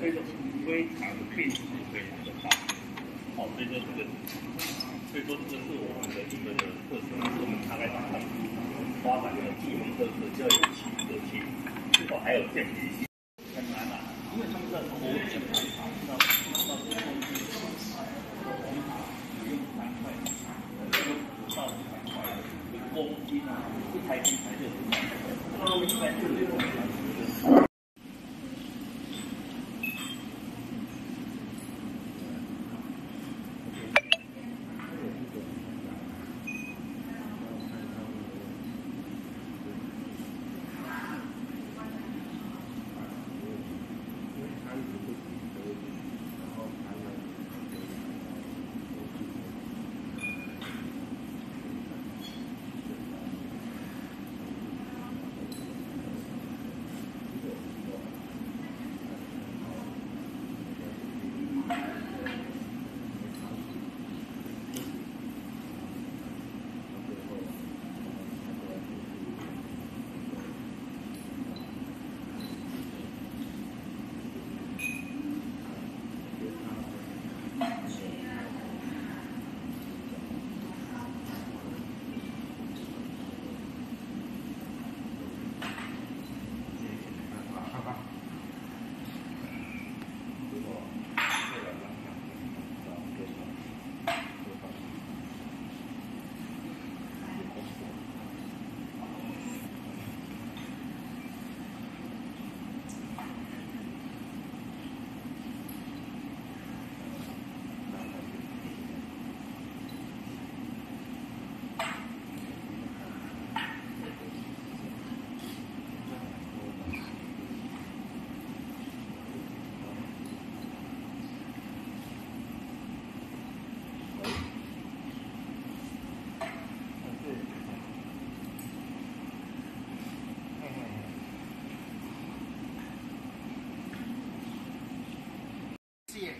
所以说非常的变数非常的大。好，所以说这个，所以说这个是我们的一个特色，是我们大概打算发展的地方特色，就要有气色气，最后还有健体性。很难啊，因为他们在国际上，到到这个东西，我们使用三块，用不到三块，公斤啊，一台机台就是三块，那么一般就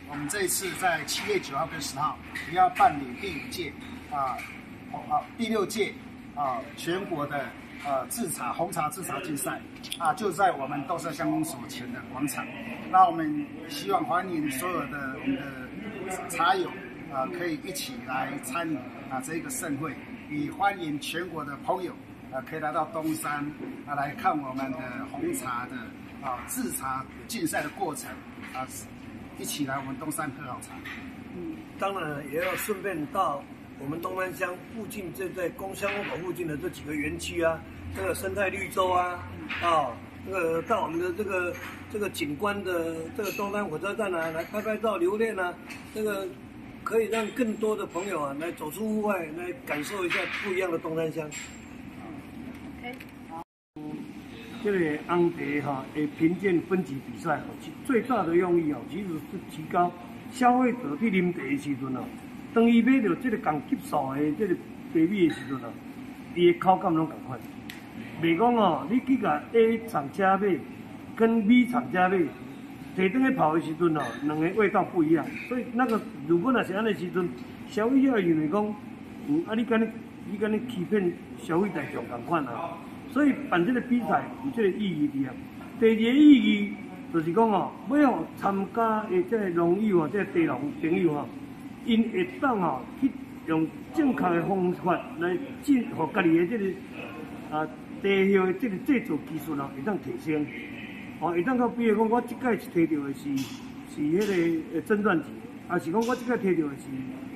我们这一次在七月九号跟十号也要办理第五届啊，啊第六届啊全国的呃制茶红茶制茶竞赛啊，就在我们豆色乡公所前的广场。那我们希望欢迎所有的我们的茶友啊，可以一起来参与啊这个盛会，也欢迎全国的朋友啊可以来到东山啊来看我们的红茶的啊制茶竞赛的过程啊。一起来我们东山喝好茶。嗯，当然也要顺便到我们东山乡附近，这在公乡路口附近的这几个园区啊，这个生态绿洲啊，啊，这个到我们的这个这个景观的这个东山火车站啊，来拍拍照留念啊，这个可以让更多的朋友啊来走出户外，来感受一下不一样的东山乡。OK，好。这个安迪哈诶评鉴分级比赛哦，最大的用意哦，其实是提高消费者去啉茶的时阵哦，当伊买到这个同级数的这个茶米的时阵哦，伊的口感拢同款。袂讲哦，你去甲 A 厂家买，跟 B 厂家买，提灯去泡的时阵哦，两个味道不一样。所以那个如果那是安尼时阵，消费者认为讲，嗯，啊你敢你你敢你欺骗消费大众同款啊？所以办这个比赛有这个意义伫啊。第二个意义就是讲哦，要参加的这个农友哦，这个地农朋友哦，因会当哦去用正确的方法来进，互家己的这个啊茶叶的这个制作技术哦，会当提升。哦，会当到比如讲，我即届是摕到的是是迄个真钻石，啊是讲我即届摕到的是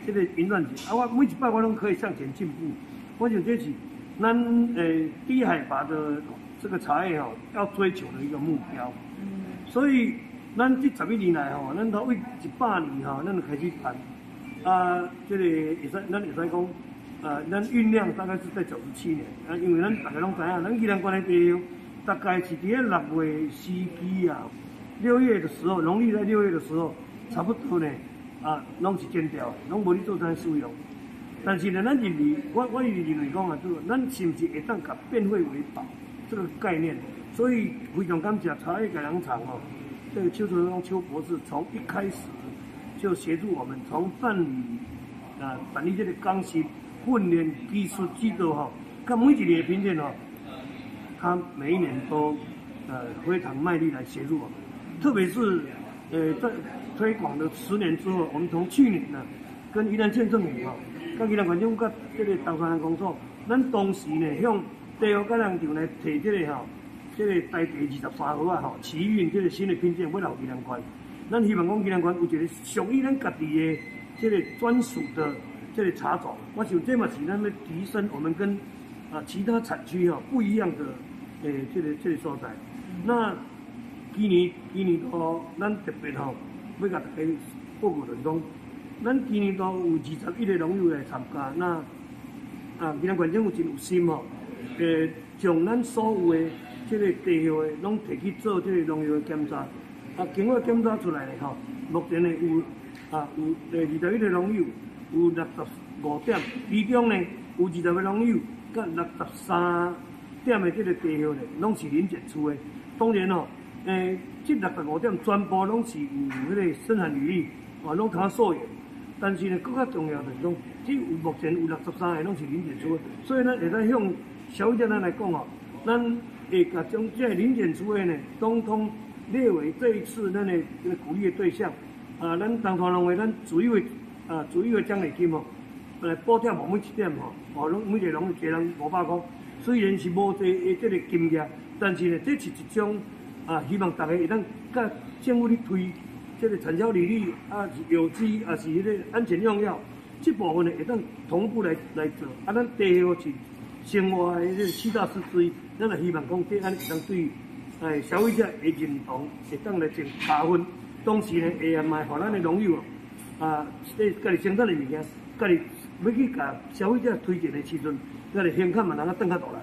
这个银钻石，啊我每一摆我拢可以向前进步。我想这是。咱诶低海拔的这个茶叶吼，要追求的一个目标。嗯。所以咱这十一年来吼，咱头为一百年吼，咱就开始谈。啊，这个也算，咱也算讲，啊，咱酝酿大概是在九十七年。啊，因为咱大家拢知影，咱宜兰关的地大概是伫个六月时期啊，六月的时候，农历在六月的时候，差不多呢，啊，拢是剪掉，拢无咧做咱使用。但是呢，咱认为，我我认为讲啊，就咱是不是会当甲变废为宝这个概念？所以非常感谢茶叶改良场哦，这个邱成忠邱博士从一开始就协助我们，从办理啊办理这个钢琴训练技术指导哈，看每一年的评鉴哦，他每一年都呃非常卖力来协助我们，特别是呃，在推广了十年之后，我们从去年呢，跟宜兰县政府哈，跟宜兰环境跟这个东山人工作，咱当时呢向地方甲人场呢提这个哈，这个台地二十三号啊吼，启运这个新的品种要留宜兰县。咱希望讲宜兰县有一个属于咱家己的这个专属的这个茶种，我想这嘛是咱要提升我们跟啊其他产区哈不一样的诶这个这个所在。那今年今年哦咱特别吼要甲大家报告就是讲，咱今年都有二十一个农友来参加，那啊宜兰县政府真有心吼，诶将咱所有的即个地号的拢摕去做即个农药的检查。啊，经过检查出来嘞吼，目前呢有啊有诶二十一个农友，有六十五点，其中呢有二十个农友，甲六十三点的即个地号呢，拢是临检出的。当然哦，诶，这六十五点全部拢是有迄个生产履历，啊，拢通溯源。但是呢，更加重要的是讲，只有目前有六十三个拢是临检出的，所以呢，会使向消费者咱来讲哦，咱会甲将这临检出的呢，统统。列为这一次咱的这个鼓励的对象，啊，咱东团认为咱主要啊主要奖励金哦，来补贴某每一点吼，哦，拢每个人一人五百块，虽然是无这的这个金额，但是呢，这是一种啊，希望大家会当甲政府咧推这个产销履历啊，是有机啊，是迄个安全用药，这部分呢会当同步来来做，啊，咱第二个是生活的这个四大师之一，咱也希望讲这安会当对。哎，消费者会认同，会当来挣加分。同时呢，会卖互咱的农友啊，即家己生产的物件，家己要去甲消费者推荐的时阵，家己现看嘛，能够转较倒来。